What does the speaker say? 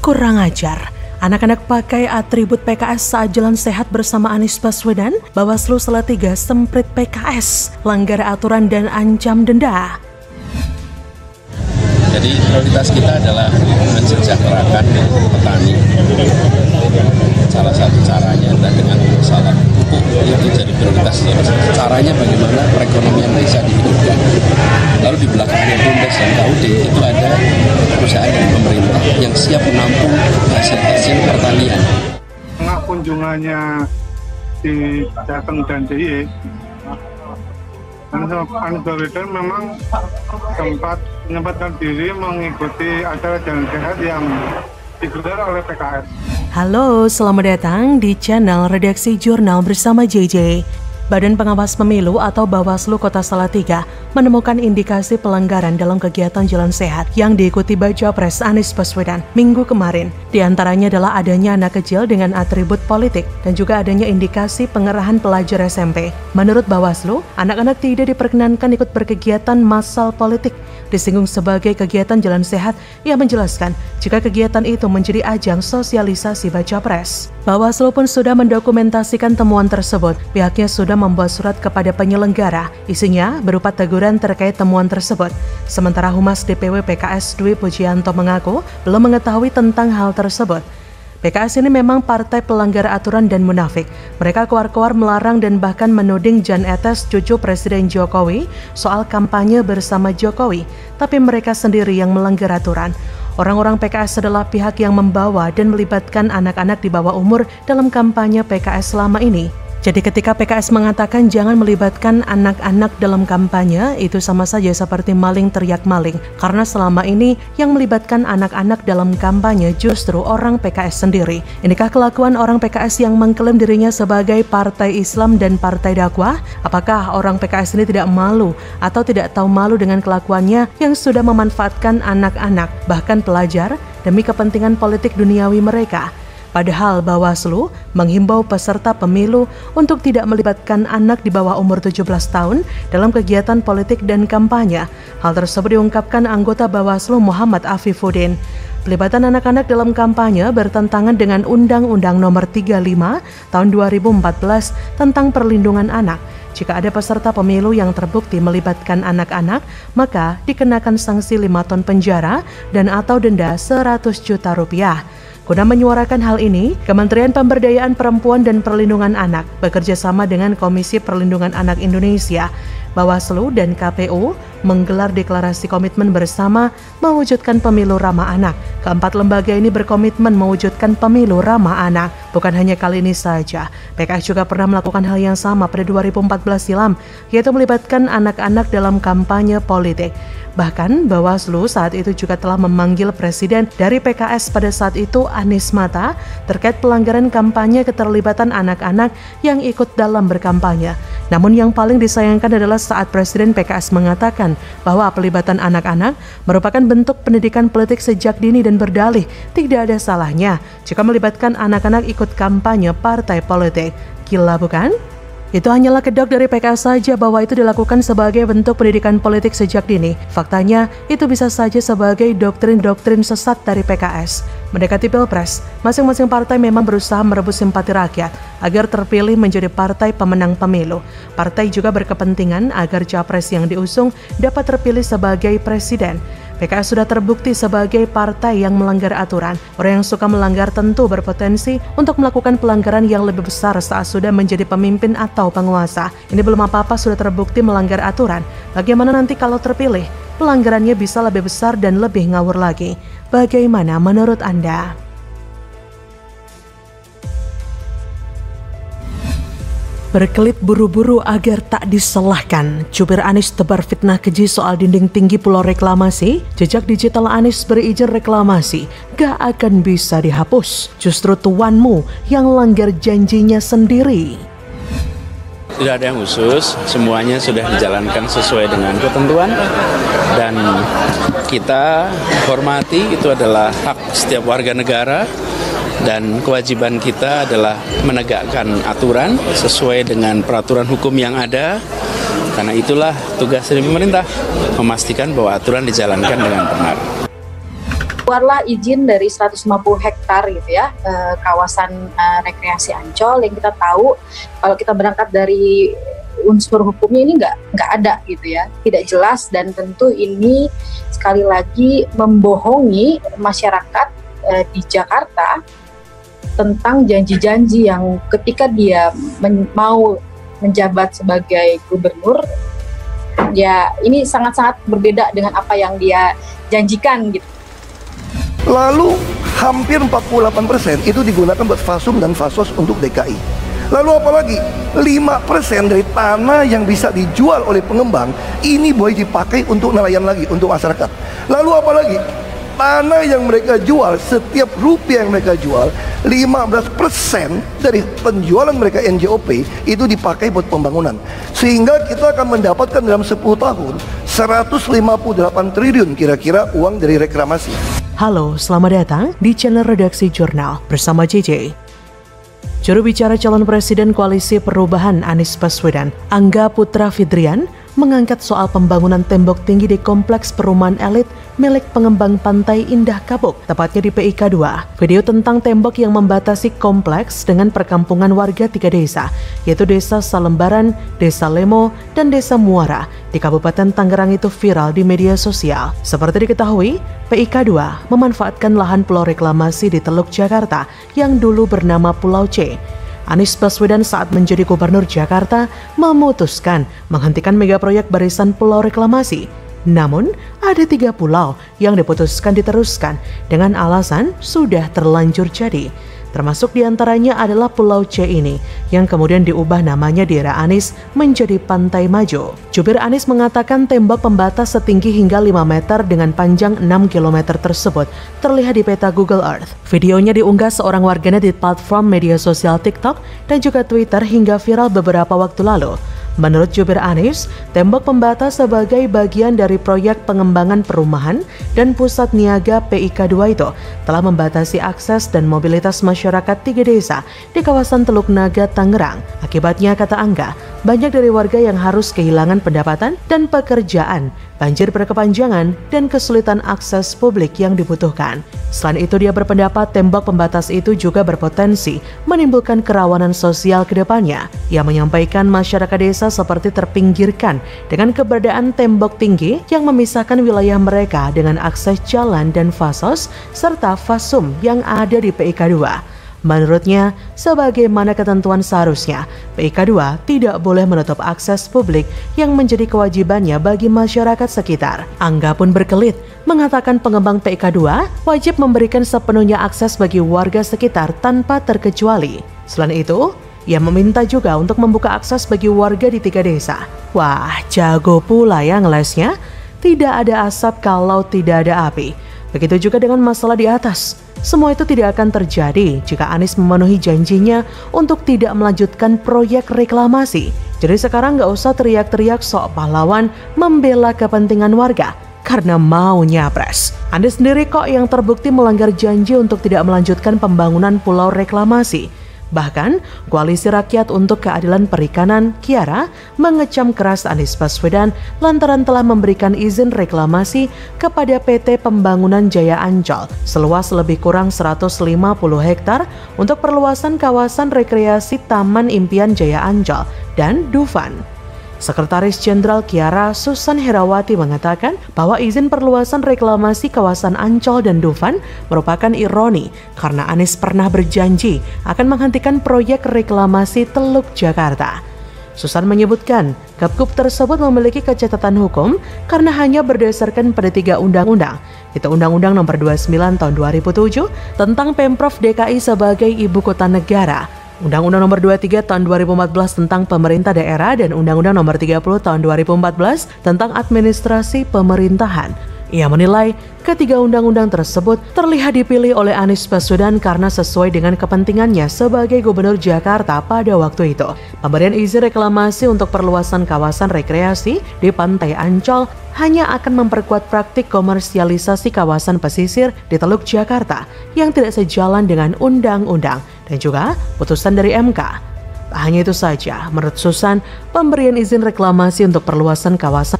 Kurang ajar. Anak-anak pakai atribut PKS saat jalan sehat bersama Anies Baswedan, Bawaslu Salatiga semprit PKS, langgar aturan dan ancam denda. Jadi prioritas kita adalah mensejahterakan petani. Salah satu caranya adalah dengan masalah pupuk itu jadi prioritas. Caranya bagaimana perekonomian desa dihidupkan. Lalu di belakangnya BUMDes dan KUD itu ada perusahaan pemerintah yang siap menampung hasil-hasil pertanian. Tengah kunjungannya di Jateng dan DIY, Anies Baswedan memang sempat menyempatkan diri mengikuti acara jalan sehat yang digelar oleh PKS. Halo, selamat datang di channel Redaksi Jurnal bersama JJ. Badan Pengawas Pemilu atau Bawaslu Kota Salatiga menemukan indikasi pelanggaran dalam kegiatan jalan sehat yang diikuti Baca Pres Anies Baswedan minggu kemarin. Di antaranya adalah adanya anak kecil dengan atribut politik dan juga adanya indikasi pengerahan pelajar SMP. Menurut Bawaslu, anak-anak tidak diperkenankan ikut berkegiatan massal politik disinggung sebagai kegiatan jalan sehat, ia menjelaskan jika kegiatan itu menjadi ajang sosialisasi baca pres. Bawaslu pun sudah mendokumentasikan temuan tersebut. Pihaknya sudah membuat surat kepada penyelenggara. Isinya berupa teguran terkait temuan tersebut. Sementara Humas DPW PKS Dwi Pujianto mengaku belum mengetahui tentang hal tersebut. PKS ini memang partai pelanggar aturan dan munafik. Mereka keluar-keluar melarang dan bahkan menuding Jan Etes cucu Presiden Jokowi soal kampanye bersama Jokowi, tapi mereka sendiri yang melanggar aturan. Orang-orang PKS adalah pihak yang membawa dan melibatkan anak-anak di bawah umur dalam kampanye PKS selama ini. Jadi ketika PKS mengatakan jangan melibatkan anak-anak dalam kampanye, itu sama saja seperti maling teriak maling. Karena selama ini yang melibatkan anak-anak dalam kampanye justru orang PKS sendiri. Inikah kelakuan orang PKS yang mengklaim dirinya sebagai partai Islam dan partai dakwah? Apakah orang PKS ini tidak malu atau tidak tahu malu dengan kelakuannya yang sudah memanfaatkan anak-anak, bahkan pelajar, demi kepentingan politik duniawi mereka? Padahal Bawaslu menghimbau peserta pemilu untuk tidak melibatkan anak di bawah umur 17 tahun dalam kegiatan politik dan kampanye. Hal tersebut diungkapkan anggota Bawaslu Muhammad Afifuddin. Pelibatan anak-anak dalam kampanye bertentangan dengan Undang-Undang Nomor 35 Tahun 2014 tentang Perlindungan Anak. Jika ada peserta pemilu yang terbukti melibatkan anak-anak, maka dikenakan sanksi 5 ton penjara dan atau denda 100 juta rupiah. Guna menyuarakan hal ini, Kementerian Pemberdayaan Perempuan dan Perlindungan Anak bekerja sama dengan Komisi Perlindungan Anak Indonesia, Bawaslu, dan KPU menggelar deklarasi komitmen bersama mewujudkan pemilu ramah anak. Keempat lembaga ini berkomitmen mewujudkan pemilu ramah anak. Bukan hanya kali ini saja, PKS juga pernah melakukan hal yang sama pada 2014 silam, yaitu melibatkan anak-anak dalam kampanye politik. Bahkan Bawaslu saat itu juga telah memanggil Presiden dari PKS pada saat itu Anies Mata terkait pelanggaran kampanye keterlibatan anak-anak yang ikut dalam berkampanye. Namun yang paling disayangkan adalah saat Presiden PKS mengatakan bahwa pelibatan anak-anak merupakan bentuk pendidikan politik sejak dini dan berdalih tidak ada salahnya jika melibatkan anak-anak ikut kampanye partai politik. Gila bukan? Itu hanyalah kedok dari PKS saja bahwa itu dilakukan sebagai bentuk pendidikan politik sejak dini. Faktanya, itu bisa saja sebagai doktrin-doktrin sesat dari PKS. Mendekati Pilpres, masing-masing partai memang berusaha merebut simpati rakyat agar terpilih menjadi partai pemenang pemilu. Partai juga berkepentingan agar capres yang diusung dapat terpilih sebagai presiden. PKS sudah terbukti sebagai partai yang melanggar aturan. Orang yang suka melanggar tentu berpotensi untuk melakukan pelanggaran yang lebih besar saat sudah menjadi pemimpin atau penguasa. Ini belum apa-apa sudah terbukti melanggar aturan. Bagaimana nanti kalau terpilih? Pelanggarannya bisa lebih besar dan lebih ngawur lagi. Bagaimana menurut Anda? Berkelit buru-buru agar tak disalahkan, Jubir Anies tebar fitnah keji soal dinding tinggi pulau reklamasi, jejak digital Anies berizin reklamasi, gak akan bisa dihapus. Justru tuanmu yang langgar janjinya sendiri. Tidak ada yang khusus, semuanya sudah dijalankan sesuai dengan ketentuan. Dan kita hormati itu adalah hak setiap warga negara dan kewajiban kita adalah menegakkan aturan sesuai dengan peraturan hukum yang ada. Karena itulah tugas dari pemerintah memastikan bahwa aturan dijalankan dengan benar. keluarlah izin dari 150 hektar gitu ya eh, kawasan eh, rekreasi Ancol yang kita tahu kalau kita berangkat dari unsur hukumnya ini nggak nggak ada gitu ya tidak jelas dan tentu ini sekali lagi membohongi masyarakat eh, di Jakarta tentang janji-janji yang ketika dia men mau menjabat sebagai gubernur ya ini sangat-sangat berbeda dengan apa yang dia janjikan gitu. Lalu hampir 48% itu digunakan buat fasum dan fasos untuk DKI. Lalu apalagi 5% dari tanah yang bisa dijual oleh pengembang ini boleh dipakai untuk nelayan lagi untuk masyarakat. Lalu apalagi tanah yang mereka jual? Setiap rupiah yang mereka jual 15% dari penjualan mereka NJOP itu dipakai buat pembangunan. Sehingga kita akan mendapatkan dalam 10 tahun 158 triliun kira-kira uang dari reklamasi. Halo, selamat datang di channel Redaksi Jurnal bersama JJ. Juru bicara calon presiden koalisi perubahan Anies Baswedan, Angga Putra Fidrian, mengangkat soal pembangunan tembok tinggi di kompleks perumahan elit milik pengembang pantai Indah Kapuk, tepatnya di PIK 2. Video tentang tembok yang membatasi kompleks dengan perkampungan warga tiga desa, yaitu Desa Salembaran, Desa Lemo, dan Desa Muara di Kabupaten Tangerang itu viral di media sosial. Seperti diketahui, PIK 2 memanfaatkan lahan pulau reklamasi di Teluk Jakarta yang dulu bernama Pulau C Anies Baswedan saat menjadi gubernur Jakarta memutuskan menghentikan mega proyek barisan pulau reklamasi. Namun, ada tiga pulau yang diputuskan diteruskan dengan alasan sudah terlanjur jadi termasuk di antaranya adalah Pulau C ini, yang kemudian diubah namanya di era Anis menjadi Pantai Majo. Jubir Anis mengatakan tembok pembatas setinggi hingga 5 meter dengan panjang 6 km tersebut terlihat di peta Google Earth. Videonya diunggah seorang warganet di platform media sosial TikTok dan juga Twitter hingga viral beberapa waktu lalu. Menurut jubir Anies, tembok pembatas sebagai bagian dari proyek pengembangan perumahan dan pusat niaga PIK 2 itu telah membatasi akses dan mobilitas masyarakat tiga desa di kawasan Teluk Naga, Tangerang. Akibatnya, kata Angga, banyak dari warga yang harus kehilangan pendapatan dan pekerjaan banjir berkepanjangan, dan kesulitan akses publik yang dibutuhkan. Selain itu, dia berpendapat tembok pembatas itu juga berpotensi menimbulkan kerawanan sosial ke depannya. Ia menyampaikan masyarakat desa seperti terpinggirkan dengan keberadaan tembok tinggi yang memisahkan wilayah mereka dengan akses jalan dan fasos serta fasum yang ada di PIK 2. Menurutnya, sebagaimana ketentuan seharusnya, PIK 2 tidak boleh menutup akses publik yang menjadi kewajibannya bagi masyarakat sekitar. Angga pun berkelit, mengatakan pengembang PIK 2 wajib memberikan sepenuhnya akses bagi warga sekitar tanpa terkecuali. Selain itu, ia meminta juga untuk membuka akses bagi warga di tiga desa. Wah, jago pula ya ngelesnya. Tidak ada asap kalau tidak ada api. Begitu juga dengan masalah di atas. Semua itu tidak akan terjadi jika Anies memenuhi janjinya untuk tidak melanjutkan proyek reklamasi. Jadi sekarang nggak usah teriak-teriak sok pahlawan membela kepentingan warga karena mau nyapres. Anda sendiri kok yang terbukti melanggar janji untuk tidak melanjutkan pembangunan pulau reklamasi. Bahkan, Koalisi Rakyat untuk Keadilan Perikanan, Kiara, mengecam keras Anies Baswedan lantaran telah memberikan izin reklamasi kepada PT Pembangunan Jaya Ancol seluas lebih kurang 150 hektar untuk perluasan kawasan rekreasi Taman Impian Jaya Ancol dan Dufan. Sekretaris Jenderal Kiara Susan Herawati mengatakan bahwa izin perluasan reklamasi kawasan Ancol dan Dufan merupakan ironi karena Anies pernah berjanji akan menghentikan proyek reklamasi Teluk Jakarta. Susan menyebutkan, Gapkup tersebut memiliki kecatatan hukum karena hanya berdasarkan pada tiga undang-undang, yaitu Undang-Undang Nomor 29 Tahun 2007 tentang Pemprov DKI sebagai ibu kota negara, Undang-Undang Nomor 23 Tahun 2014 tentang Pemerintah Daerah dan Undang-Undang Nomor 30 Tahun 2014 tentang Administrasi Pemerintahan. Ia menilai ketiga undang-undang tersebut terlihat dipilih oleh Anies Baswedan karena sesuai dengan kepentingannya sebagai gubernur Jakarta pada waktu itu. Pemberian izin reklamasi untuk perluasan kawasan rekreasi di Pantai Ancol hanya akan memperkuat praktik komersialisasi kawasan pesisir di Teluk Jakarta yang tidak sejalan dengan undang-undang dan juga putusan dari MK. Tak hanya itu saja, menurut Susan, pemberian izin reklamasi untuk perluasan kawasan